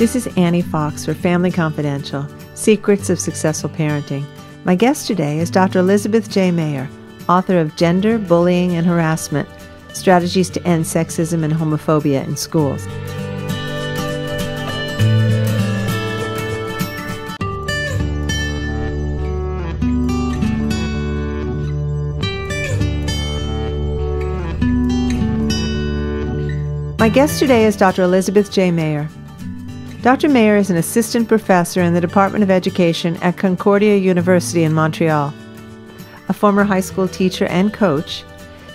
This is Annie Fox for Family Confidential Secrets of Successful Parenting. My guest today is Dr. Elizabeth J. Meyer, author of Gender, Bullying, and Harassment Strategies to End Sexism and Homophobia in Schools. My guest today is Dr. Elizabeth J. Meyer. Dr. Meyer is an assistant professor in the Department of Education at Concordia University in Montreal. A former high school teacher and coach,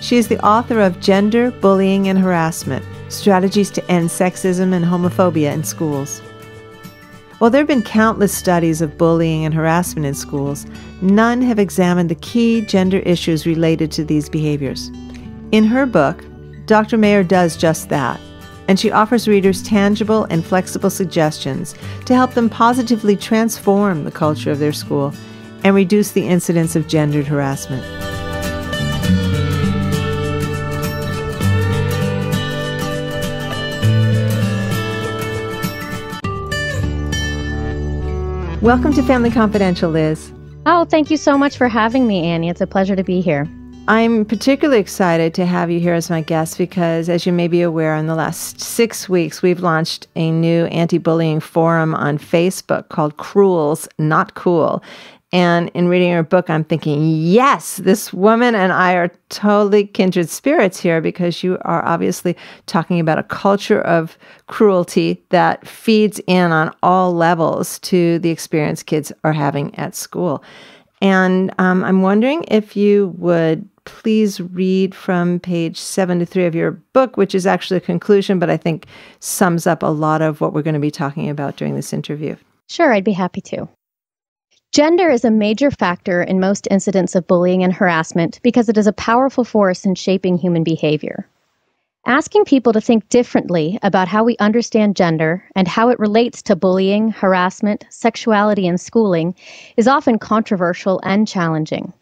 she is the author of Gender, Bullying, and Harassment Strategies to End Sexism and Homophobia in Schools. While there have been countless studies of bullying and harassment in schools, none have examined the key gender issues related to these behaviors. In her book, Dr. Meyer does just that and she offers readers tangible and flexible suggestions to help them positively transform the culture of their school and reduce the incidence of gendered harassment. Welcome to Family Confidential, Liz. Oh, thank you so much for having me, Annie. It's a pleasure to be here. I'm particularly excited to have you here as my guest because, as you may be aware, in the last six weeks, we've launched a new anti bullying forum on Facebook called Cruels Not Cool. And in reading your book, I'm thinking, yes, this woman and I are totally kindred spirits here because you are obviously talking about a culture of cruelty that feeds in on all levels to the experience kids are having at school. And um, I'm wondering if you would please read from page 73 of your book, which is actually a conclusion, but I think sums up a lot of what we're going to be talking about during this interview. Sure, I'd be happy to. Gender is a major factor in most incidents of bullying and harassment because it is a powerful force in shaping human behavior. Asking people to think differently about how we understand gender and how it relates to bullying, harassment, sexuality, and schooling is often controversial and challenging.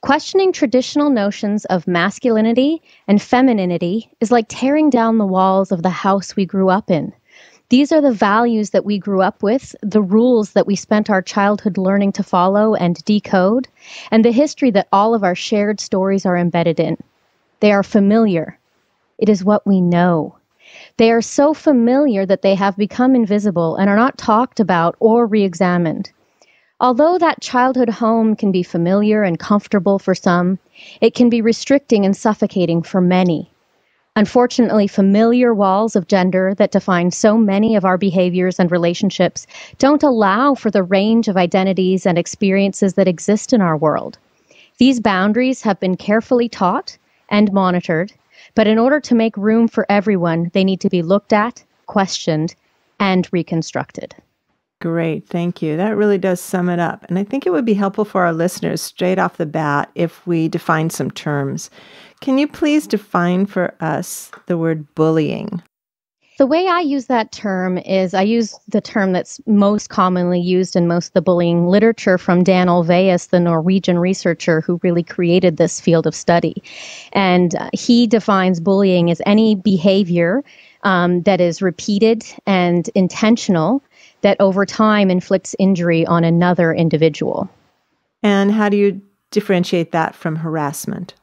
Questioning traditional notions of masculinity and femininity is like tearing down the walls of the house we grew up in. These are the values that we grew up with, the rules that we spent our childhood learning to follow and decode, and the history that all of our shared stories are embedded in. They are familiar. It is what we know. They are so familiar that they have become invisible and are not talked about or re examined. Although that childhood home can be familiar and comfortable for some, it can be restricting and suffocating for many. Unfortunately, familiar walls of gender that define so many of our behaviors and relationships don't allow for the range of identities and experiences that exist in our world. These boundaries have been carefully taught and monitored, but in order to make room for everyone, they need to be looked at, questioned, and reconstructed. Great, thank you. That really does sum it up. And I think it would be helpful for our listeners straight off the bat if we define some terms. Can you please define for us the word bullying? The way I use that term is I use the term that's most commonly used in most of the bullying literature from Dan Olweus, the Norwegian researcher who really created this field of study. And uh, he defines bullying as any behavior um, that is repeated and intentional that over time inflicts injury on another individual. And how do you differentiate that from harassment?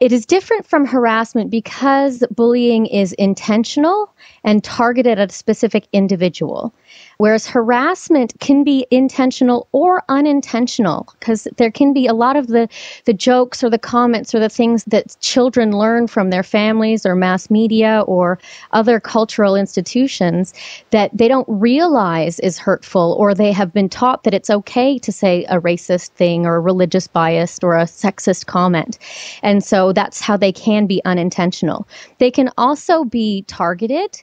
It is different from harassment because bullying is intentional and targeted at a specific individual. Whereas harassment can be intentional or unintentional because there can be a lot of the, the jokes or the comments or the things that children learn from their families or mass media or other cultural institutions that they don't realize is hurtful or they have been taught that it's okay to say a racist thing or a religious bias or a sexist comment. And so that's how they can be unintentional. They can also be targeted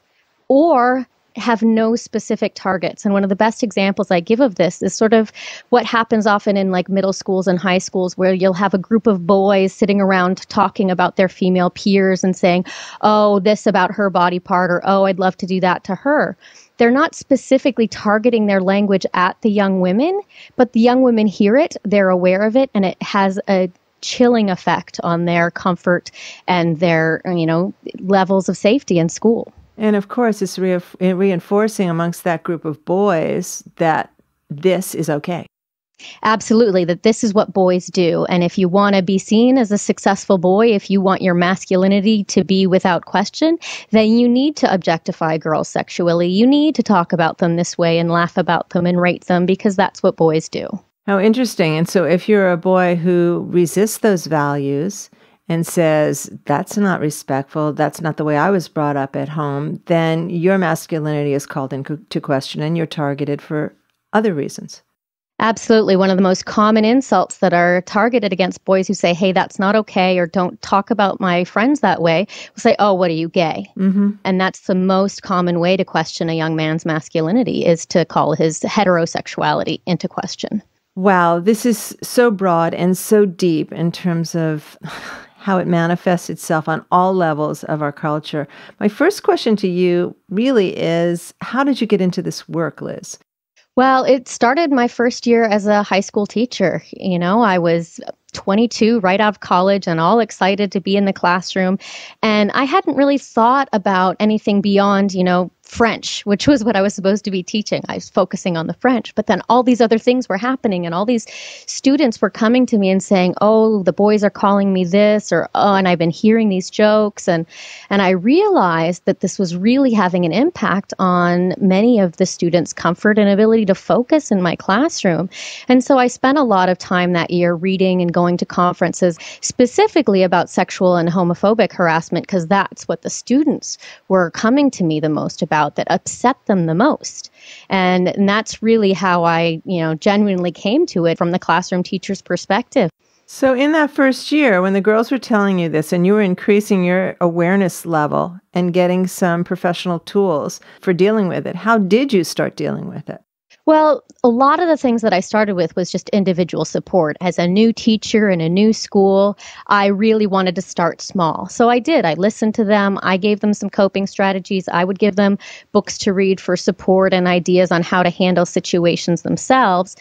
or have no specific targets. And one of the best examples I give of this is sort of what happens often in like middle schools and high schools where you'll have a group of boys sitting around talking about their female peers and saying, oh, this about her body part, or oh, I'd love to do that to her. They're not specifically targeting their language at the young women, but the young women hear it, they're aware of it, and it has a chilling effect on their comfort and their, you know, levels of safety in school. And of course, it's re- reinforcing amongst that group of boys that this is okay. Absolutely, that this is what boys do. And if you want to be seen as a successful boy, if you want your masculinity to be without question, then you need to objectify girls sexually. You need to talk about them this way and laugh about them and rate them because that's what boys do. How interesting. And so if you're a boy who resists those values, and says, That's not respectful, that's not the way I was brought up at home, then your masculinity is called into question and you're targeted for other reasons. Absolutely. One of the most common insults that are targeted against boys who say, hey, that's not okay, or don't talk about my friends that way, will say, oh, what are you, gay? Mm-hmm. And that's the most common way to question a young man's masculinity is to call his heterosexuality into question. Wow, this is so broad and so deep in terms of how it manifests itself on all levels of our culture. My first question to you really is how did you get into this work, Liz? Well, it started my first year as a high school teacher. You know, I was 22, right out of college, and all excited to be in the classroom. And I hadn't really thought about anything beyond, you know, French, which was what I was supposed to be teaching. I was focusing on the French, but then all these other things were happening, and all these students were coming to me and saying, "Oh, the boys are calling me this," or "Oh," and I've been hearing these jokes, and and I realized that this was really having an impact on many of the students' comfort and ability to focus in my classroom. And so I spent a lot of time that year reading and going to conferences specifically about sexual and homophobic harassment because that's what the students were coming to me the most about about that upset them the most. And, and that's really how I, you know, genuinely came to it from the classroom teacher's perspective. So, in that first year, when the girls were telling you this and you were increasing your awareness level and getting some professional tools for dealing with it, how did you start dealing with it? Well, a lot of the things that I started with was just individual support. As a new teacher in a new school, I really wanted to start small. So I did. I listened to them. I gave them some coping strategies. I would give them books to read for support and ideas on how to handle situations themselves.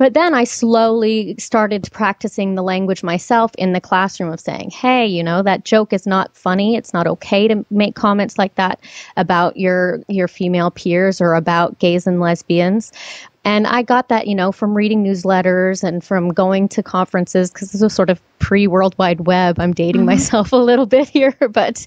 But then I slowly started practicing the language myself in the classroom of saying, hey, you know, that joke is not funny. It's not okay to make comments like that about your your female peers or about gays and lesbians. And I got that, you know, from reading newsletters and from going to conferences because this was sort of pre World Wide Web. I'm dating mm-hmm. myself a little bit here, but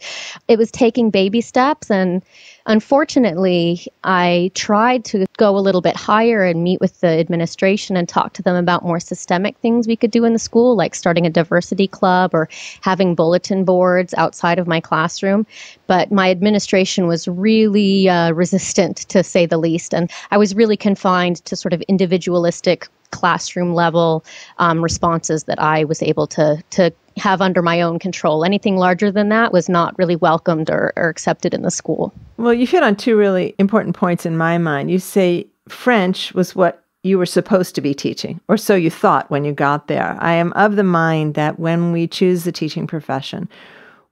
it was taking baby steps and Unfortunately, I tried to go a little bit higher and meet with the administration and talk to them about more systemic things we could do in the school, like starting a diversity club or having bulletin boards outside of my classroom. But my administration was really uh, resistant, to say the least. And I was really confined to sort of individualistic classroom level um, responses that I was able to to have under my own control. Anything larger than that was not really welcomed or, or accepted in the school. Well, you hit on two really important points in my mind. You say French was what you were supposed to be teaching, or so you thought when you got there. I am of the mind that when we choose the teaching profession,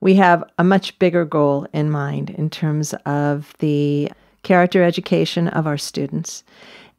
we have a much bigger goal in mind in terms of the character education of our students.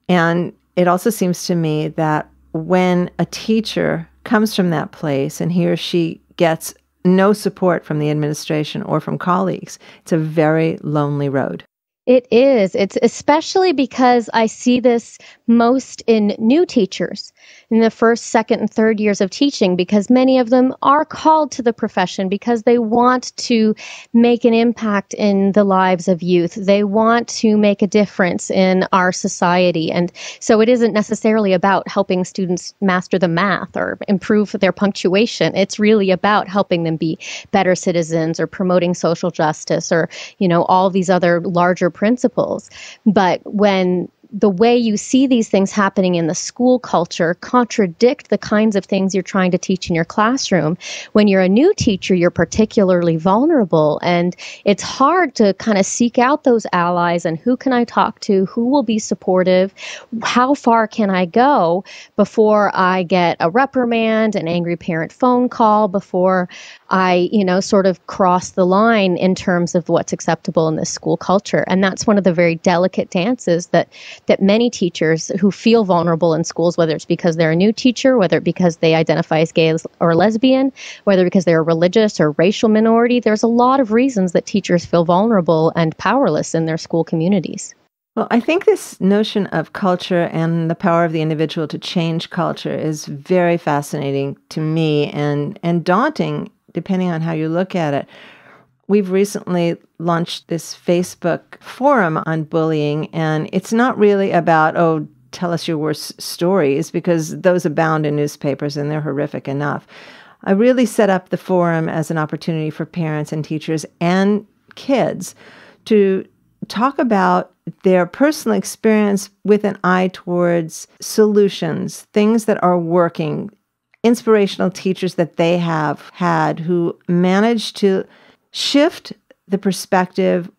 And it also seems to me that when a teacher comes from that place and he or she gets no support from the administration or from colleagues, it's a very lonely road. It is. It's especially because I see this most in new teachers in the first, second, and third years of teaching because many of them are called to the profession because they want to make an impact in the lives of youth. They want to make a difference in our society. And so it isn't necessarily about helping students master the math or improve their punctuation. It's really about helping them be better citizens or promoting social justice or, you know, all these other larger principles. But when the way you see these things happening in the school culture contradict the kinds of things you're trying to teach in your classroom. When you're a new teacher, you're particularly vulnerable, and it's hard to kind of seek out those allies and who can I talk to, who will be supportive, how far can I go before I get a reprimand, an angry parent phone call, before I, you know, sort of cross the line in terms of what's acceptable in this school culture. And that's one of the very delicate dances that that many teachers who feel vulnerable in schools, whether it's because they're a new teacher, whether it because they identify as gay or lesbian, whether because they're a religious or racial minority, there's a lot of reasons that teachers feel vulnerable and powerless in their school communities. Well, I think this notion of culture and the power of the individual to change culture is very fascinating to me and, and daunting, depending on how you look at it. We've recently launched this Facebook forum on bullying, and it's not really about, oh, tell us your worst stories, because those abound in newspapers and they're horrific enough. I really set up the forum as an opportunity for parents and teachers and kids to talk about their personal experience with an eye towards solutions, things that are working, inspirational teachers that they have had who managed to shift the perspective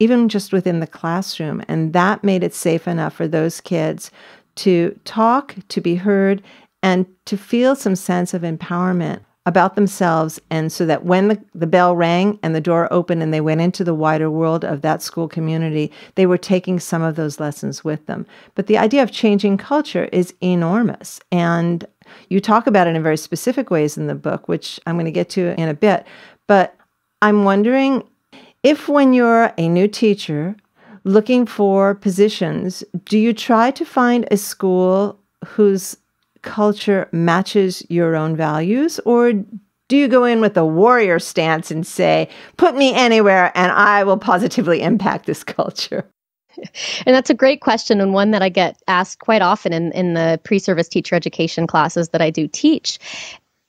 even just within the classroom. And that made it safe enough for those kids to talk, to be heard, and to feel some sense of empowerment about themselves. And so that when the, the bell rang and the door opened and they went into the wider world of that school community, they were taking some of those lessons with them. But the idea of changing culture is enormous. And you talk about it in very specific ways in the book, which I'm going to get to in a bit. But I'm wondering if, when you're a new teacher looking for positions, do you try to find a school whose culture matches your own values? Or do you go in with a warrior stance and say, put me anywhere and I will positively impact this culture? And that's a great question, and one that I get asked quite often in, in the pre service teacher education classes that I do teach.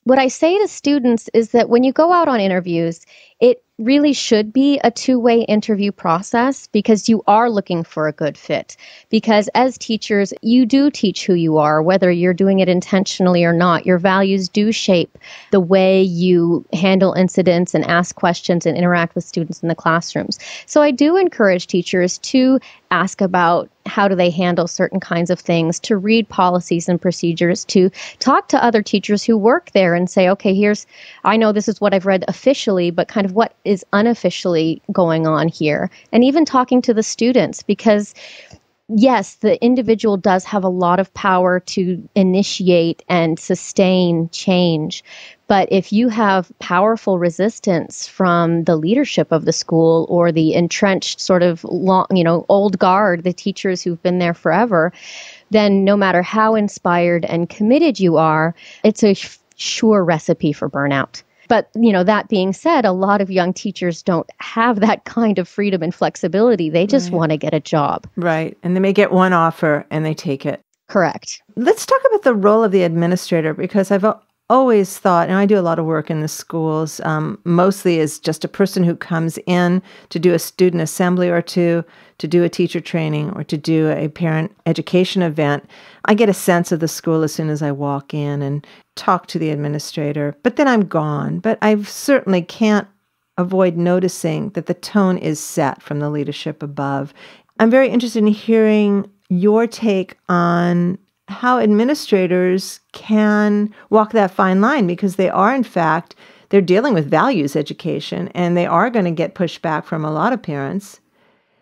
What I say to students is that when you go out on interviews, it really should be a two way interview process because you are looking for a good fit. Because as teachers, you do teach who you are, whether you're doing it intentionally or not. Your values do shape the way you handle incidents and ask questions and interact with students in the classrooms. So I do encourage teachers to ask about how do they handle certain kinds of things, to read policies and procedures, to talk to other teachers who work there and say, okay, here's, I know this is what I've read officially, but kind of what is unofficially going on here. And even talking to the students because yes, the individual does have a lot of power to initiate and sustain change. But if you have powerful resistance from the leadership of the school or the entrenched sort of long, you know, old guard, the teachers who've been there forever, then no matter how inspired and committed you are, it's a sure recipe for burnout. But, you know, that being said, a lot of young teachers don't have that kind of freedom and flexibility. They just right. want to get a job. Right. And they may get one offer and they take it. Correct. Let's talk about the role of the administrator because I've always thought, and I do a lot of work in the schools, um, mostly as just a person who comes in to do a student assembly or two, to do a teacher training, or to do a parent education event. I get a sense of the school as soon as I walk in and talk to the administrator, but then I'm gone. But I certainly can't avoid noticing that the tone is set from the leadership above. I'm very interested in hearing your take on how administrators can walk that fine line because they are, in fact, they're dealing with values education and they are going to get pushback from a lot of parents,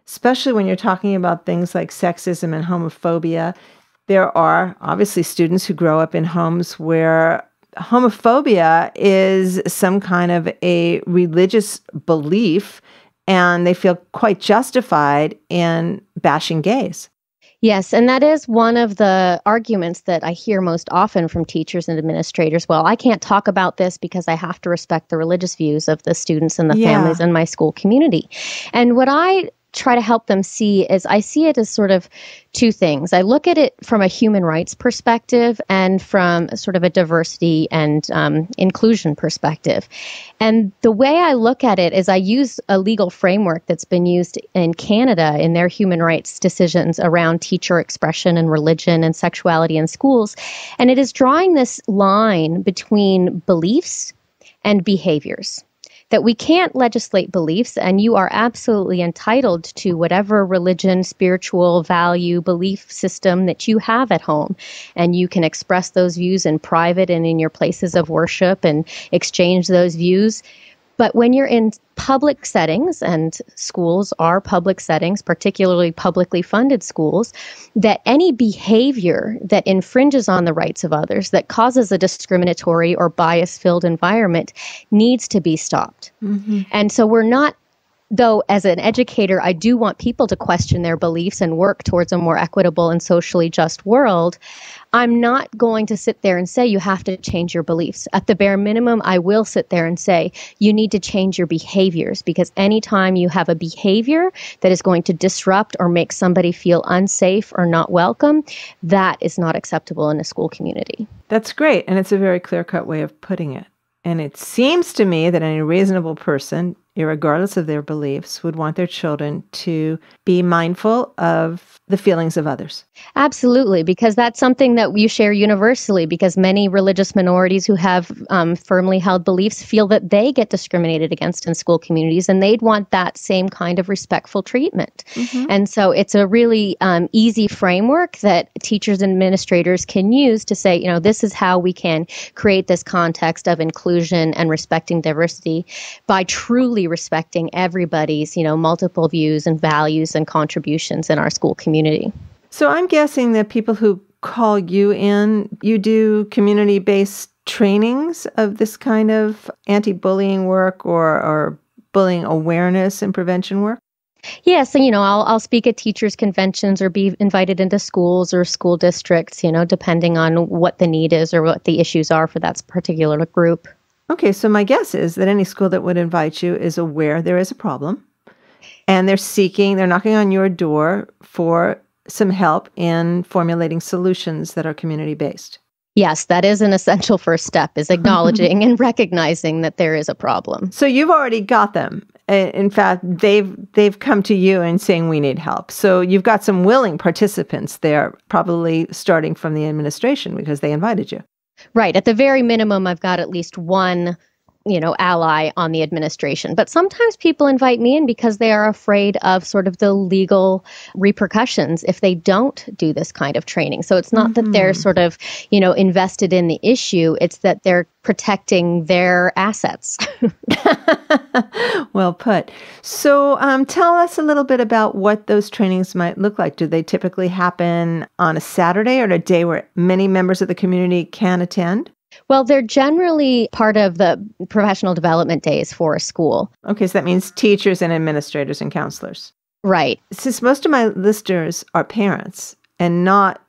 especially when you're talking about things like sexism and homophobia. There are obviously students who grow up in homes where homophobia is some kind of a religious belief and they feel quite justified in bashing gays. Yes, and that is one of the arguments that I hear most often from teachers and administrators. Well, I can't talk about this because I have to respect the religious views of the students and the yeah. families in my school community. And what I try to help them see is I see it as sort of two things. I look at it from a human rights perspective and from sort of a diversity and um, inclusion perspective. And the way I look at it is I use a legal framework that's been used in Canada in their human rights decisions around teacher expression and religion and sexuality in schools. And it is drawing this line between beliefs and behaviors that we can't legislate beliefs, and you are absolutely entitled to whatever religion, spiritual value, belief system that you have at home. And you can express those views in private and in your places of worship and exchange those views. But when you're in public settings, and schools are public settings, particularly publicly funded schools, that any behavior that infringes on the rights of others, that causes a discriminatory or bias filled environment, needs to be stopped. Mm-hmm. And so we're not though as an educator i do want people to question their beliefs and work towards a more equitable and socially just world. I'm not going to sit there and say you have to change your beliefs. At the bare minimum i will sit there and say you need to change your behaviors because anytime you have a behavior that is going to disrupt or make somebody feel unsafe or not welcome that is not acceptable in a school community. That's great and it's a very clear cut way of putting it. And it seems to me that any reasonable person regardless of their beliefs, would want their children to be mindful of the feelings of others. Absolutely, because that's something that we share universally, because many religious minorities who have um, firmly held beliefs feel that they get discriminated against in school communities, and they'd want that same kind of respectful treatment. Mm-hmm. And so it's a really um, easy framework that teachers and administrators can use to say, you know, this is how we can create this context of inclusion and respecting diversity by truly respecting everybody's, you know, multiple views and values and contributions in our school community. So I'm guessing that people who call you in, you do community based trainings of this kind of anti bullying work or, or bullying awareness and prevention work? Yes, and you know, I'll I'll speak at teachers conventions or be invited into schools or school districts, you know, depending on what the need is or what the issues are for that particular group. Okay, so my guess is that any school that would invite you is aware there is a problem and they're seeking, they're knocking on your door for some help in formulating solutions that are community based. Yes, that is an essential first step is acknowledging and recognizing that there is a problem. So you've already got them. In fact, they've they've come to you and saying we need help. So you've got some willing participants there, probably starting from the administration because they invited you. Right. At the very minimum, I've got at least one you know ally on the administration but sometimes people invite me in because they are afraid of sort of the legal repercussions if they don't do this kind of training so it's not mm-hmm. that they're mm-hmm. sort of you know invested in the issue it's that they're protecting their assets well put so um, tell us a little bit about what those trainings might look like do they typically happen on a saturday or a day where many members of the community can attend well, they're generally part of the professional development days for a school. Okay, so that means teachers and administrators and counselors. Right. Since most of my listeners are parents and not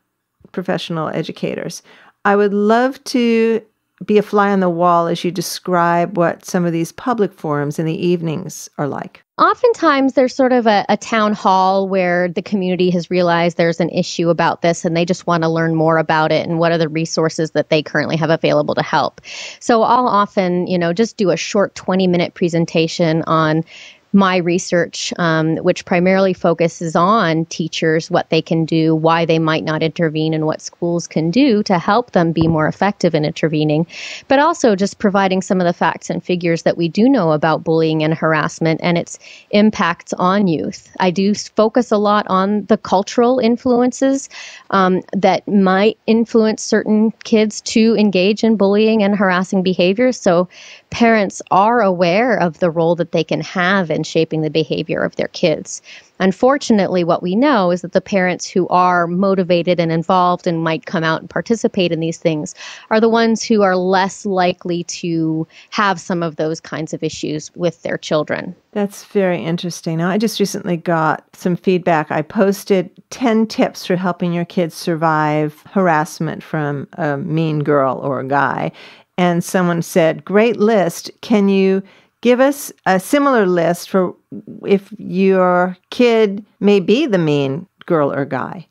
professional educators, I would love to be a fly on the wall as you describe what some of these public forums in the evenings are like. Oftentimes, there's sort of a, a, town hall where the community has realized there's an issue about this and they just want to learn more about it and what are the resources that they currently have available to help. So, I'll often, you know, just do a short 20 minute presentation on my research, um, which primarily focuses on teachers, what they can do, why they might not intervene, and what schools can do to help them be more effective in intervening, but also just providing some of the facts and figures that we do know about bullying and harassment and its impacts on youth. I do focus a lot on the cultural influences um, that might influence certain kids to engage in bullying and harassing behaviors. So, parents are aware of the role that they can have in shaping the behavior of their kids. Unfortunately, what we know is that the parents who are motivated and involved and might come out and participate in these things are the ones who are less likely to have some of those kinds of issues with their children. That's very interesting. Now, I just recently got some feedback. I posted 10 tips for helping your kids survive harassment from a mean girl or a guy and someone said, Great list. Can you give us a similar list for if your kid may be the mean girl or guy?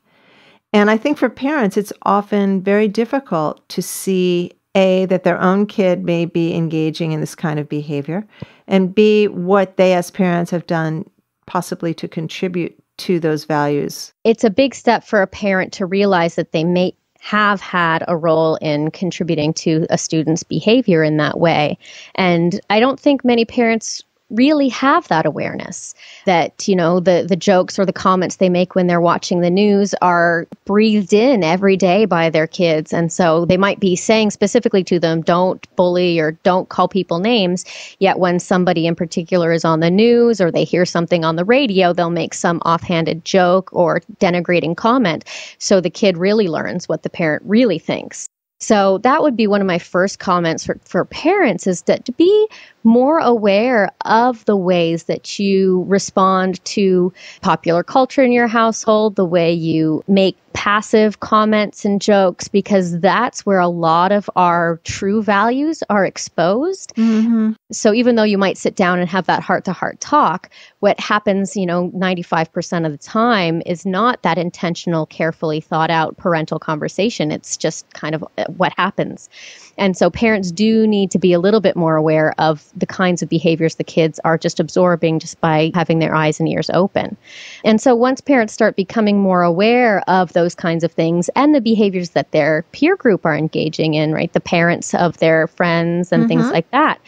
And I think for parents, it's often very difficult to see A, that their own kid may be engaging in this kind of behavior, and B, what they as parents have done possibly to contribute to those values. It's a big step for a parent to realize that they may have had a role in contributing to a student's behavior in that way. And I don't think many parents really have that awareness that you know the the jokes or the comments they make when they're watching the news are breathed in every day by their kids. And so they might be saying specifically to them don't bully or don't call people names. Yet when somebody in particular is on the news or they hear something on the radio they'll make some offhanded joke or denigrating comment. So the kid really learns what the parent really thinks so that would be one of my first comments for, for parents is that to be more aware of the ways that you respond to popular culture in your household, the way you make passive comments and jokes, because that's where a lot of our true values are exposed. Mm-hmm. So even though you might sit down and have that heart to heart talk, what happens, you know, 95% of the time is not that intentional, carefully thought out parental conversation. It's just kind of what happens. And so parents do need to be a little bit more aware of the kinds of behaviors the kids are just absorbing just by having their eyes and ears open. And so once parents start becoming more aware of those kinds of things and the behaviors that their peer group are engaging in, right? The parents of their friends and mm-hmm. things like that,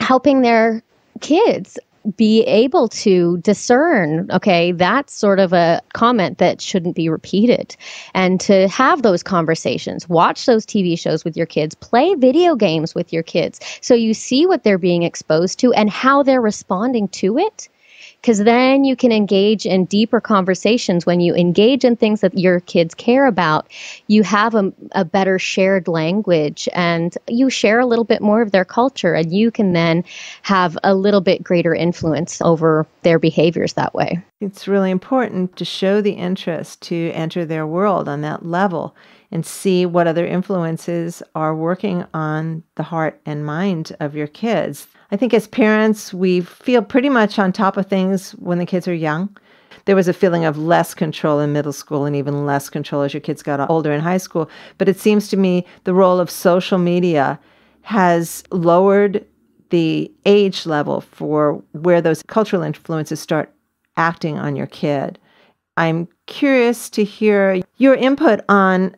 helping their kids be able to discern, okay, that's sort of a comment that shouldn't be repeated. And to have those conversations, watch those TV shows with your kids, play video games with your kids so you see what they're being exposed to and how they're responding to it because then you can engage in deeper conversations. When you engage in things that your kids care about, you have a, a better shared language and you share a little bit more of their culture, and you can then have a little bit greater influence over their behaviors that way. It's really important to show the interest to enter their world on that level and see what other influences are working on the heart and mind of your kids. I think as parents, we feel pretty much on top of things when the kids are young. There was a feeling of less control in middle school and even less control as your kids got older in high school. But it seems to me the role of social media has lowered the age level for where those cultural influences start acting on your kid. I'm curious to hear your input on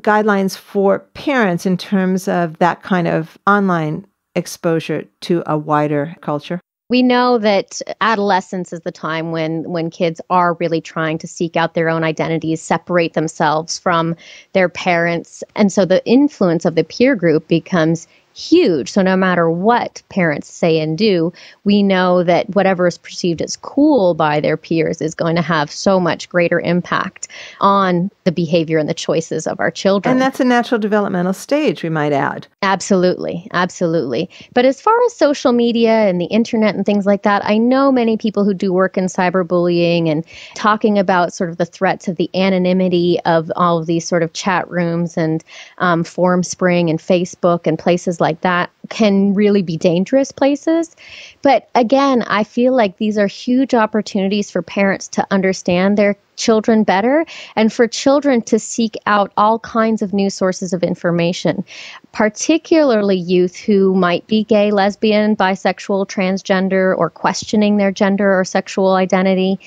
guidelines for parents in terms of that kind of online exposure to a wider culture? we know that adolescence is the time when when kids are really trying to seek out their own identities separate themselves from their parents and so the influence of the peer group becomes huge. So no matter what parents say and do, we know that whatever is perceived as cool by their peers is going to have so much greater impact on the behavior and the choices of our children. And that's a natural developmental stage, we might add. Absolutely. Absolutely. But as far as social media and the internet and things like that, I know many people who do work in cyberbullying and talking about sort of the threats of the anonymity of all of these sort of chat rooms and um, Formspring and Facebook and places like that can really be dangerous places. But again, I feel like these are huge opportunities for parents to understand their children better and for children to seek out all kinds of new sources of information, particularly youth who might be gay, lesbian, bisexual, transgender, or questioning their gender or sexual identity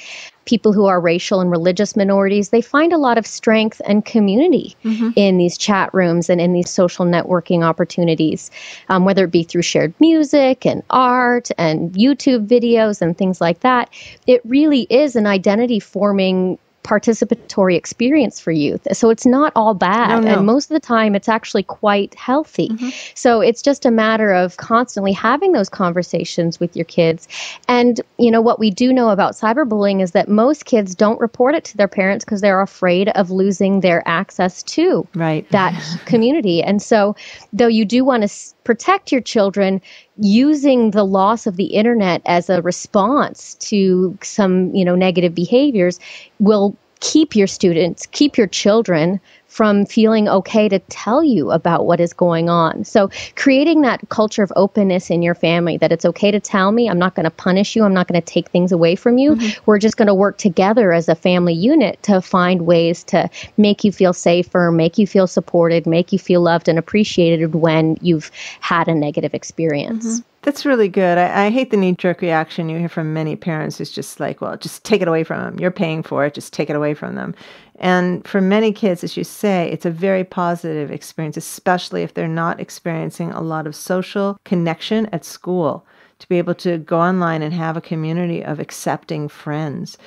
people who are racial and religious minorities, they find a lot of strength and community mm-hmm. in these chat rooms and in these social networking opportunities, um, whether it be through shared music and art and YouTube videos and things like that. It really is an identity forming participatory experience for youth. So it's not all bad. No, no. And most of the time, it's actually quite healthy. Mm-hmm. So it's just a matter of constantly having those conversations with your kids. And, you know, what we do know about cyberbullying is that most kids don't report it to their parents because they're afraid of losing their access to right. that community. And so, though you do want to protect your children, using the loss of the internet as a response to some you know negative behaviors will keep your students keep your children from feeling okay to tell you about what is going on. So, creating that culture of openness in your family that it's okay to tell me, I'm not going to punish you, I'm not going to take things away from you. Mm-hmm. We're just going to work together as a family unit to find ways to make you feel safer, make you feel supported, make you feel loved and appreciated when you've had a negative experience. Mm-hmm. That's really good. I, I hate the knee jerk reaction you hear from many parents. It's just like, well, just take it away from them. You're paying for it. Just take it away from them. And for many kids, as you say, it's a very positive experience, especially if they're not experiencing a lot of social connection at school to be able to go online and have a community of accepting friends.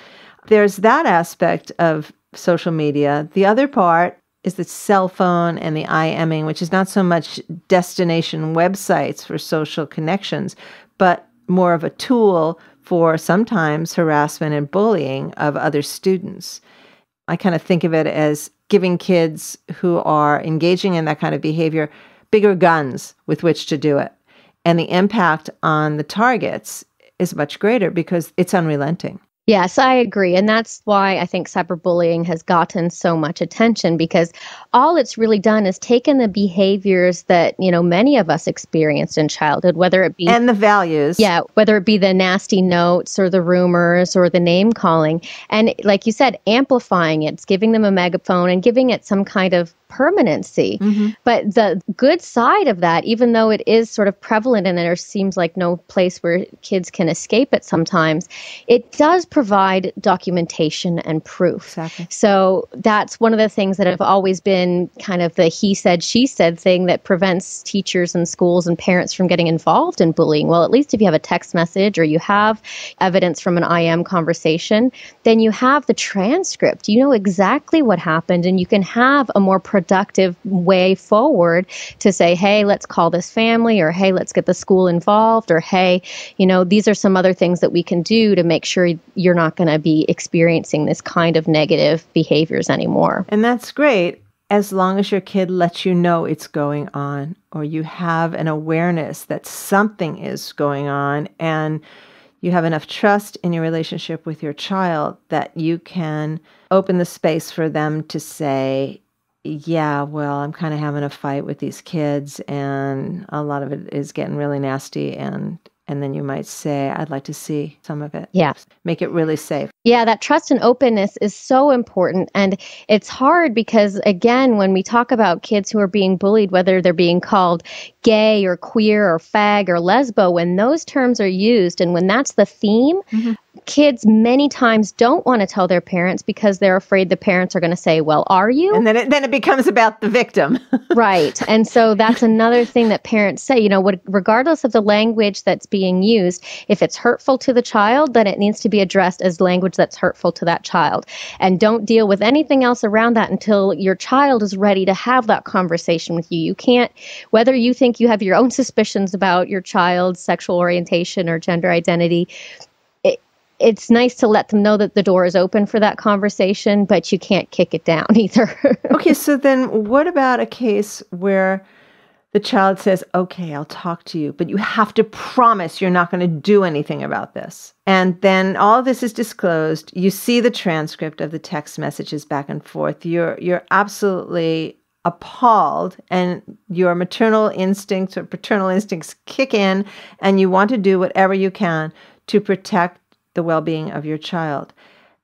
There's that aspect of social media. The other part is the cell phone and the IMing, which is not so much destination websites for social connections, but more of a tool for sometimes harassment and bullying of other students. I kind of think of it as giving kids who are engaging in that kind of behavior bigger guns with which to do it. And the impact on the targets is much greater because it's unrelenting. Yes, I agree. And that's why I think cyberbullying has gotten so much attention because all it's really done is taken the behaviors that, you know, many of us experienced in childhood, whether it be and the values. Yeah, whether it be the nasty notes or the rumors or the name calling. And like you said, amplifying it, it's giving them a megaphone and giving it some kind of permanency. Mm-hmm. But the good side of that, even though it is sort of prevalent and there seems like no place where kids can escape it sometimes, it does provide documentation and proof. Exactly. So that's one of the things that have always been kind of the he said, she said thing that prevents teachers and schools and parents from getting involved in bullying. Well, at least if you have a text message or you have evidence from an IM conversation, then you have the transcript. You know exactly what happened and you can have a more productive way forward to say, hey, let's call this family, or hey, let's get the school involved, or hey, you know, these are some other things that we can do to make sure you're not going to be experiencing this kind of negative behaviors anymore. And that's great as long as your kid lets you know it's going on, or you have an awareness that something is going on and you have enough trust in your relationship with your child that you can open the space for them to say, yeah, well, I'm kind of having a fight with these kids, and a lot of it is getting really nasty. And and then you might say, I'd like to see some of it. Yeah. Make it really safe. Yeah, that trust and openness is so important. And it's hard because, again, when we talk about kids who are being bullied, whether they're being called gay or queer or fag or lesbo, when those terms are used and when that's the theme, mm-hmm kids many times don't want to tell their parents because they're afraid the parents are going to say, "Well, are you?" And then it, then it becomes about the victim. right. And so that's another thing that parents say, you know, what, regardless of the language that's being used, if it's hurtful to the child, then it needs to be addressed as language that's hurtful to that child. And don't deal with anything else around that until your child is ready to have that conversation with you. You can't whether you think you have your own suspicions about your child's sexual orientation or gender identity, it's nice to let them know that the door is open for that conversation, but you can't kick it down either. okay, so then what about a case where the child says, Okay, I'll talk to you, but you have to promise you're not going to do anything about this? And then all this is disclosed. You see the transcript of the text messages back and forth. You're, you're absolutely appalled and your maternal instincts or paternal instincts kick in and you want to do whatever you can to protect the well being of your child.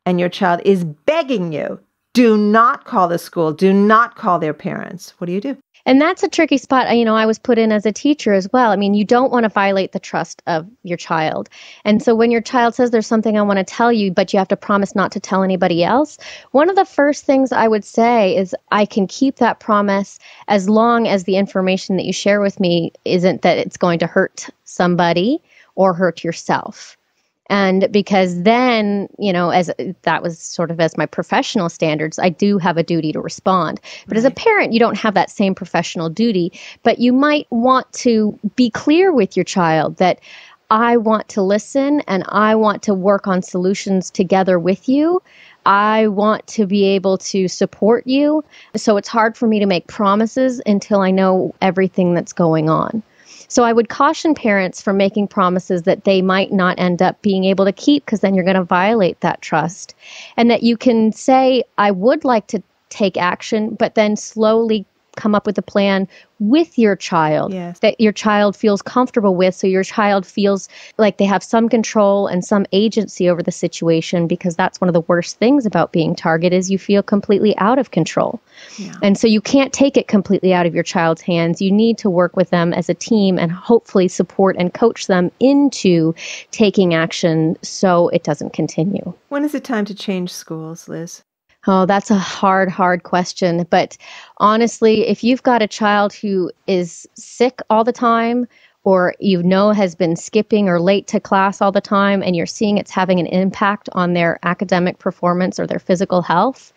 And your child is begging you do not call the school, do not call their parents. What do you do? And that's a tricky spot. You know, I was put in as a teacher as well. I mean, you don't want to violate the trust of your child. And so when your child says there's something I want to tell you, but you have to promise not to tell anybody else, one of the first things I would say is I can keep that promise as long as the information that you share with me isn't that it's going to hurt somebody or hurt yourself and because then you know as that was sort of as my professional standards i do have a duty to respond but right. as a parent you don't have that same professional duty but you might want to be clear with your child that i want to listen and i want to work on solutions together with you I want to be able to support you. So it's hard for me to make promises until I know everything that's going on. So I would caution parents from making promises that they might not end up being able to keep because then you're going to violate that trust. And that you can say, I would like to take action, but then slowly come up with a plan with your child yes. that your child feels comfortable with so your child feels like they have some control and some agency over the situation because that's one of the worst things about being target is you feel completely out of control yeah. and so you can't take it completely out of your child's hands you need to work with them as a team and hopefully support and coach them into taking action so it doesn't continue when is it time to change schools liz Oh, that's a hard, hard question. But honestly, if you've got a child who is sick all the time, or you know has been skipping or late to class all the time and you're seeing it's having an impact on their academic performance or their physical health,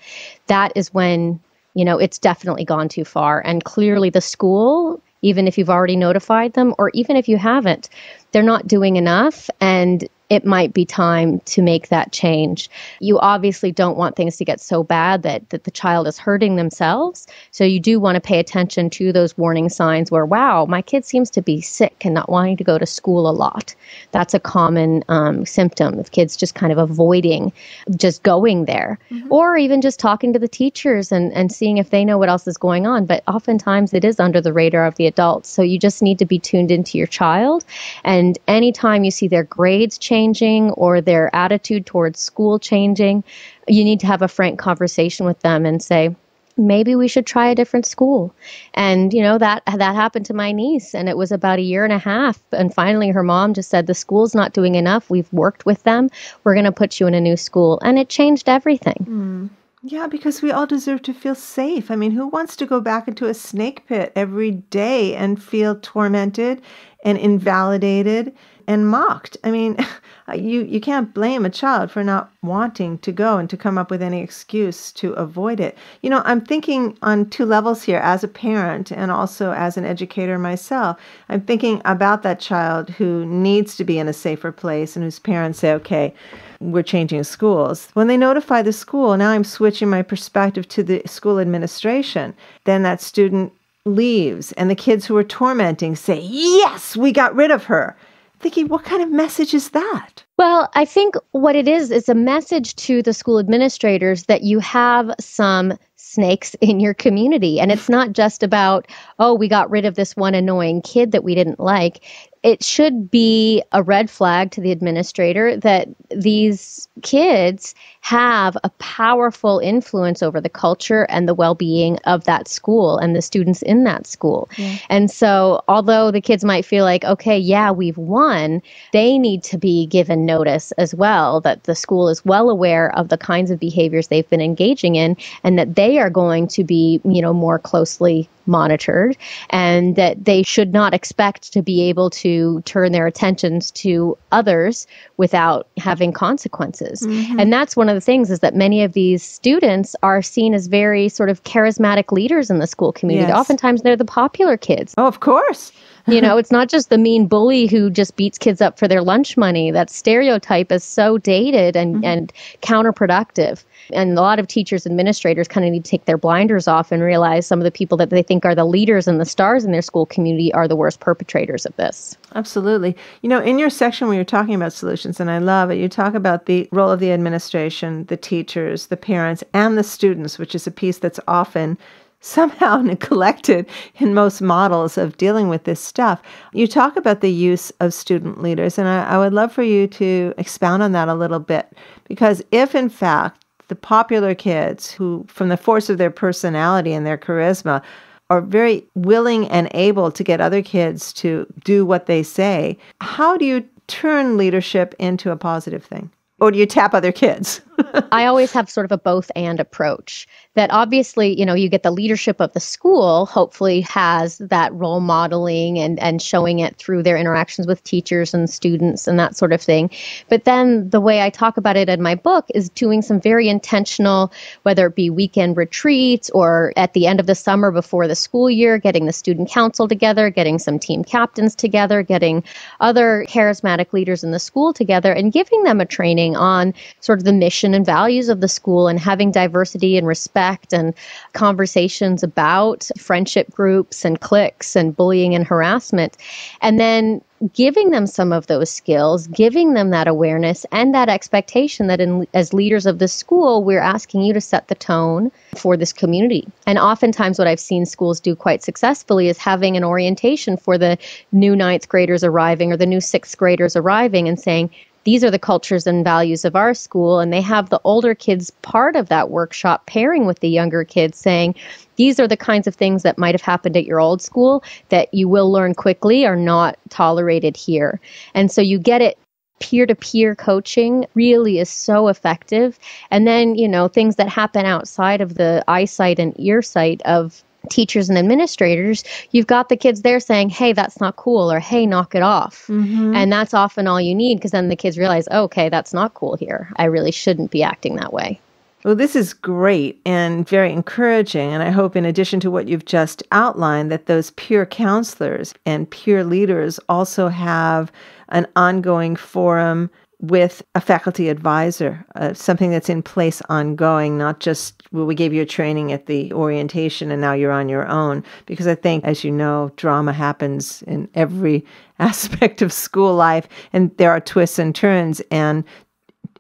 that is when, you know, it's definitely gone too far. And clearly the school, even if you've already notified them or even if you haven't, they're not doing enough and it might be time to make that change. You obviously don't want things to get so bad that, that the child is hurting themselves. So you do want to pay attention to those warning signs where, wow, my kid seems to be sick and not wanting to go to school a lot. That's a common um, symptom of kids just kind of avoiding just going there. Mm-hmm. Or even just talking to the teachers and, and seeing if they know what else is going on. But oftentimes it is under the radar of the adults. So you just need to be tuned into your child. And anytime you see their grades change, changing or their attitude towards school changing, you need to have a frank conversation with them and say, maybe we should try a different school. And you know that that happened to my niece and it was about a year and a half and finally her mom just said the school's not doing enough. We've worked with them. We're going to put you in a new school. And it changed everything. Mm. Yeah, because we all deserve to feel safe. I mean, who wants to go back into a snake pit every day and feel tormented and invalidated and mocked? I mean, uh, you you can't blame a child for not wanting to go and to come up with any excuse to avoid it. You know, I'm thinking on two levels here as a parent and also as an educator myself. I'm thinking about that child who needs to be in a safer place and whose parents say, "Okay, we're changing schools. When they notify the school, now I'm switching my perspective to the school administration. Then that student leaves, and the kids who are tormenting say, Yes, we got rid of her. Thinking, what kind of message is that? Well, I think what it is is a message to the school administrators that you have some snakes in your community. And it's not just about, oh, we got rid of this one annoying kid that we didn't like it should be a red flag to the administrator that these kids have a powerful influence over the culture and the well-being of that school and the students in that school. Yeah. And so although the kids might feel like okay, yeah, we've won, they need to be given notice as well that the school is well aware of the kinds of behaviors they've been engaging in and that they are going to be, you know, more closely monitored and that they should not expect to be able to turn their attentions to others without having consequences. Mm-hmm. And that's one of the things is that many of these students are seen as very sort of charismatic leaders in the school community. Yes. Oftentimes they're the popular kids. Oh, of course. You know, it's not just the mean bully who just beats kids up for their lunch money. That stereotype is so dated and, mm-hmm. and counterproductive. And a lot of teachers, administrators kind of need to take their blinders off and realize some of the people that they think are the leaders and the stars in their school community are the worst perpetrators of this. Absolutely. You know, in your section where you're talking about solutions, and I love it, you talk about the role of the administration, the teachers, the parents, and the students, which is a piece that's often somehow neglected in most models of dealing with this stuff. You talk about the use of student leaders, and I, I, would love for you to expound on that a little bit. Because if, in fact, the popular kids who, from the force of their personality and their charisma, are very willing and able to get other kids to do what they say, how do you turn leadership into a positive thing? Or do you tap other kids? I always have sort of a both and approach that obviously, you know, you get the leadership of the school hopefully has that role modeling and, and showing it through their interactions with teachers and students and that sort of thing. But then the way I talk about it in my book is doing some very intentional, whether it be weekend retreats or at the end of the summer before the school year, getting the student council together, getting some team captains together, getting other charismatic leaders in the school together and giving them a training on sort of the mission and values of the school and having diversity and respect and conversations about friendship groups and cliques and bullying and harassment. And then giving them some of those skills, giving them that awareness and that expectation that in, as leaders of the school, we're asking you to set the tone for this community. And oftentimes, what I've seen schools do quite successfully is having an orientation for the new ninth graders arriving or the new sixth graders arriving and saying, these are the cultures and values of our school. And they have the older kids part of that workshop pairing with the younger kids saying, these are the kinds of things that might have happened at your old school that you will learn quickly are not tolerated here. And so you get it peer to peer coaching really is so effective. And then, you know, things that happen outside of the eyesight and ear sight of teachers and administrators, you've got the kids there saying, Hey, that's not cool, or Hey, knock it off. Mm-hmm. And that's often all you need because then the kids realize, oh, Okay, that's not cool here. I really shouldn't be acting that way. Well, this is great and very encouraging. And I hope, in addition to what you've just outlined, that those peer counselors and peer leaders also have an ongoing forum with a faculty advisor, uh, something that's in place ongoing, not just, well, we gave you a training at the orientation and now you're on your own. Because I think, as you know, drama happens in every aspect of school life and there are twists and turns. And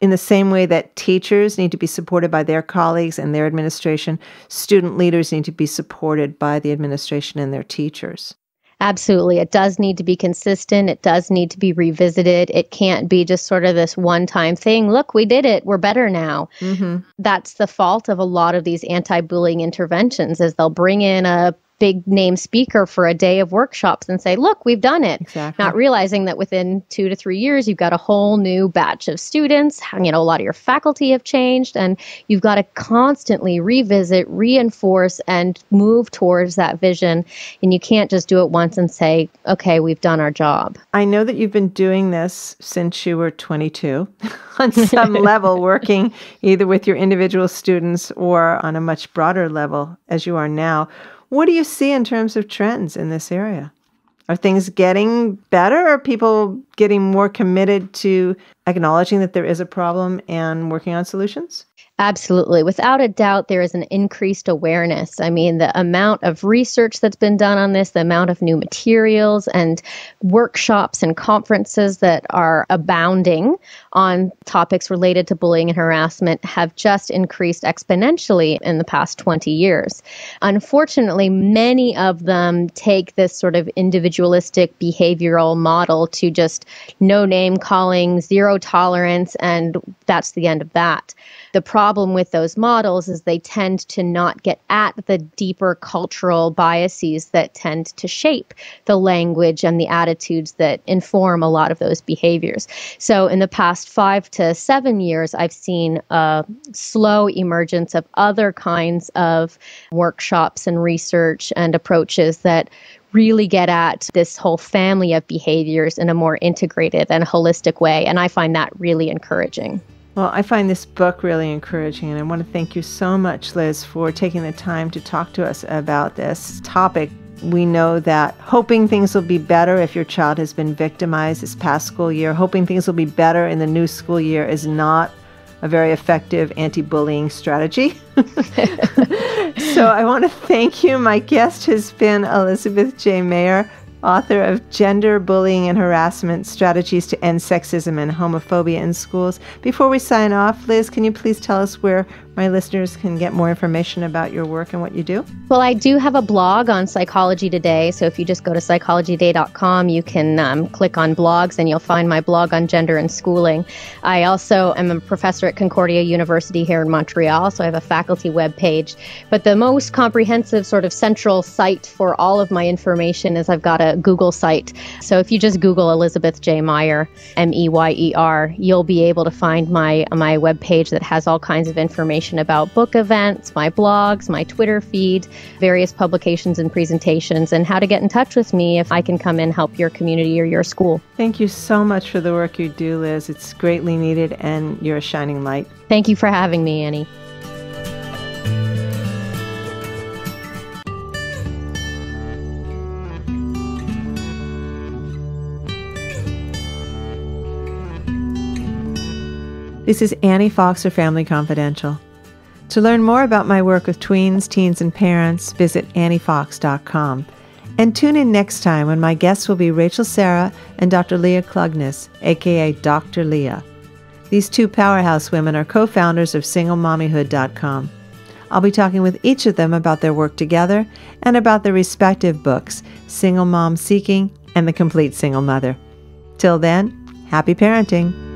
in the same way that teachers need to be supported by their colleagues and their administration, student leaders need to be supported by the administration and their teachers. Absolutely. It does need to be consistent. It does need to be revisited. It can't be just sort of this one time thing. Look, we did it. We're better now. Mm-hmm. That's the fault of a lot of these anti bullying interventions is they'll bring in a big name speaker for a day of workshops and say, look, we've done it. Exactly. Not realizing that within two to three years, you've got a whole new batch of students. You know, a lot of your faculty have changed, and you've got to constantly revisit, reinforce, and move towards that vision. And you can't just do it once and say, okay, we've done our job. I know that you've been doing this since you were 22 on some level, working either with your individual students or on a much broader level as you are now. What do you see in terms of trends in this area? Are things getting better? Are people getting more committed to acknowledging that there is a problem and working on solutions? Absolutely. Without a doubt, there is an increased awareness. I mean, the amount of research that's been done on this, the amount of new materials and workshops and conferences that are abounding on topics related to bullying and harassment have just increased exponentially in the past 20 years. Unfortunately, many of them take this sort of individualistic behavioral model to just no name calling, zero tolerance, and that's the end of that. The problem with those models is they tend to not get at the deeper cultural biases that tend to shape the language and the attitudes that inform a lot of those behaviors. So, in the past five to seven years, I've seen a slow emergence of other kinds of workshops and research and approaches that really get at this whole family of behaviors in a more integrated and holistic way. And I find that really encouraging. Well, I find this book really encouraging, and I want to thank you so much, Liz, for taking the time to talk to us about this topic. We know that hoping things will be better if your child has been victimized this past school year, hoping things will be better in the new school year is not a very effective anti bullying strategy. so I want to thank you. My guest has been Elizabeth J. Meyer, author of Gender, Bullying, and Harassment Strategies to End Sexism and Homophobia in Schools. Before we sign off, Liz, can you please tell us where my listeners can get more information about your work and what you do? Well, I do have a blog on Psychology Today. So if you just go to psychologytoday.com, you can um, click on blogs and you'll find my blog on gender and schooling. I also am a professor at Concordia University here in Montreal, so I have a faculty web page. But the most comprehensive sort of central site for all of my information is I've got a Google site. So if you just Google Elizabeth J. Meyer, M E Y E R, you'll be able to find my my web page that has all kinds of information information about book events, my blogs, my Twitter feed, various publications and presentations, and how to get in touch with me if I can come and help your community or your school. Thank you so much for the work you do, Liz. It's greatly needed, and you're a shining light. Thank you for having me, Annie. This is Annie Fox for Family Confidential. To learn more about my work with tweens, teens, and parents, visit anniefox.com. And tune in next time when my guests will be Rachel Sarah and Dr. Leah Klungness, aka Dr. Leah. These two powerhouse women are co founders of SingleMommyhood.com. I'll be talking with each of them about their work together and about their respective books, Single Mom Seeking and The Complete Single Mother. Till then, happy parenting.